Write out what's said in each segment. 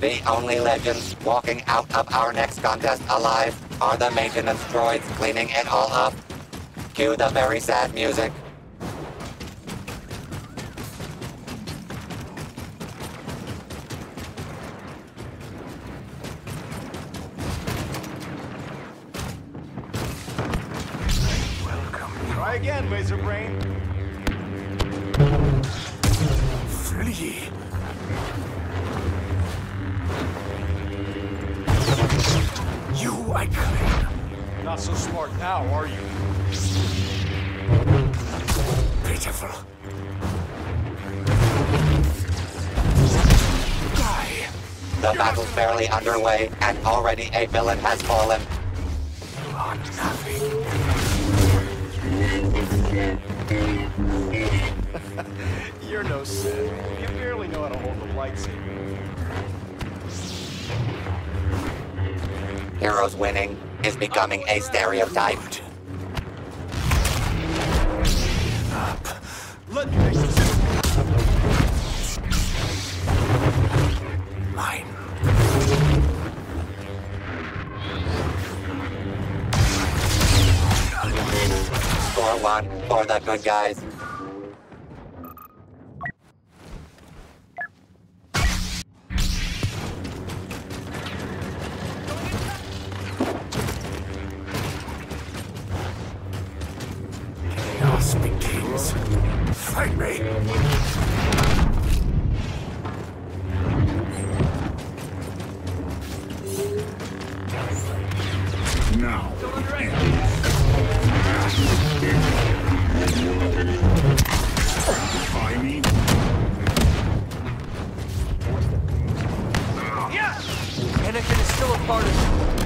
The only legends walking out of our next contest alive are the maintenance droids cleaning it all up. Cue the very sad music. Try again, Laser Brain. Flee. Now, are you? Pitiful. Die. The battle's barely underway, and already a villain has fallen. You are nothing. You're no Sith. You barely know how to hold the lightsaber. Heroes winning is becoming a stereotype. Mine. Score one for the good guys. Fight me. Now. Mean, Anakin is still a part of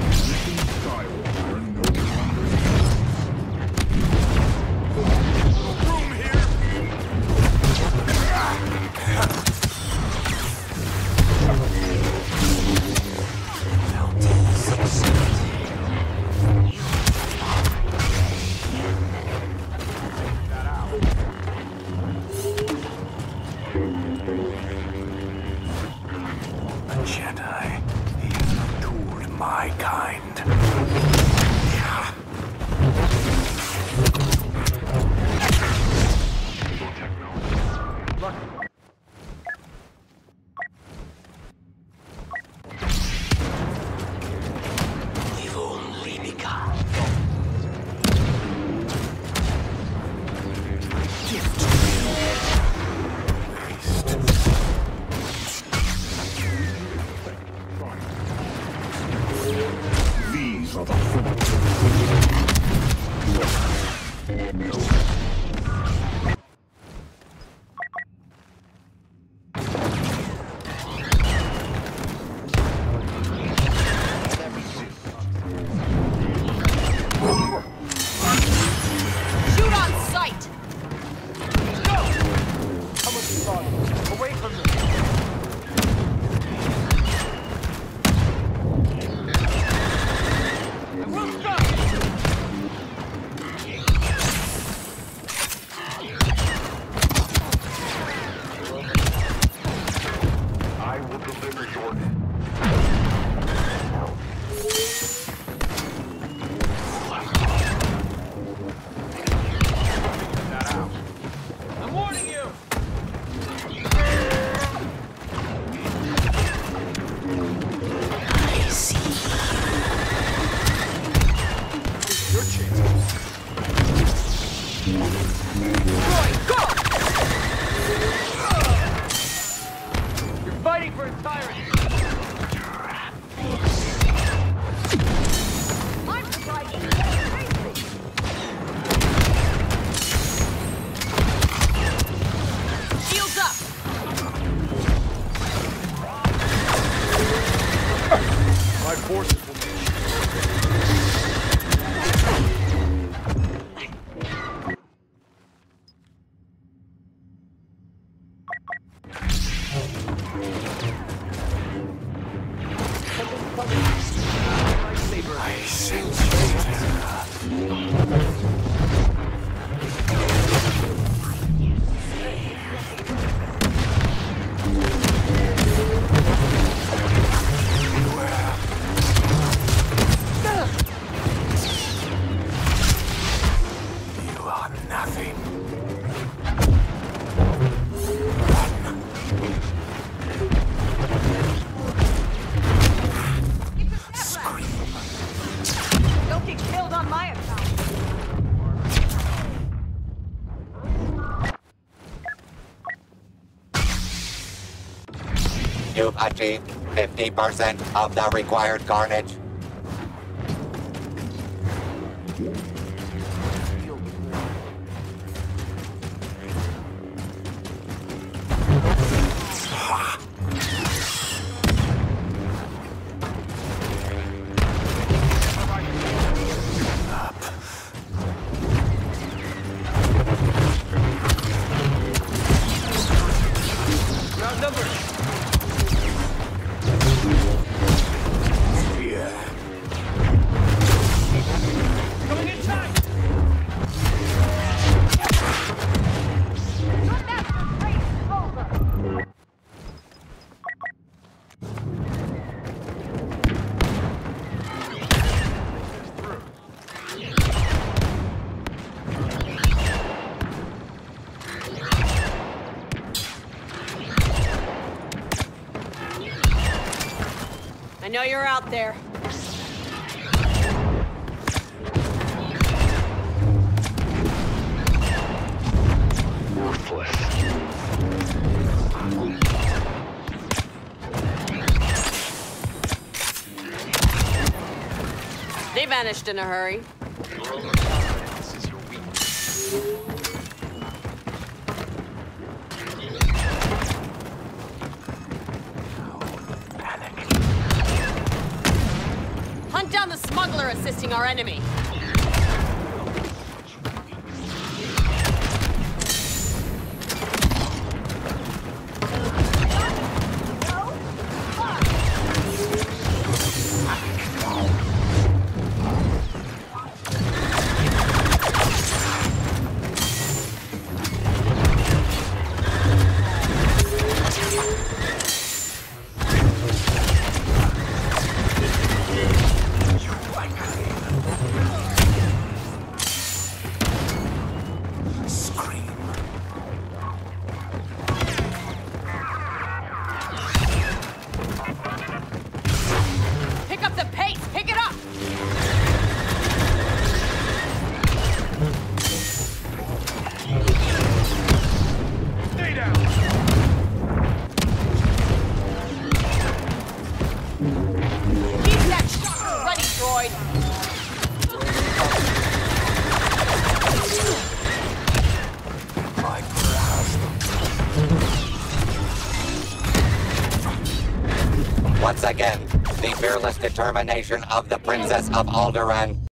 forces will meet You've achieved 50% of the required carnage. Know you're out there. They vanished in a hurry. Smuggler assisting our enemy. Once again, the fearless determination of the Princess of Alderaan